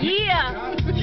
Yeah.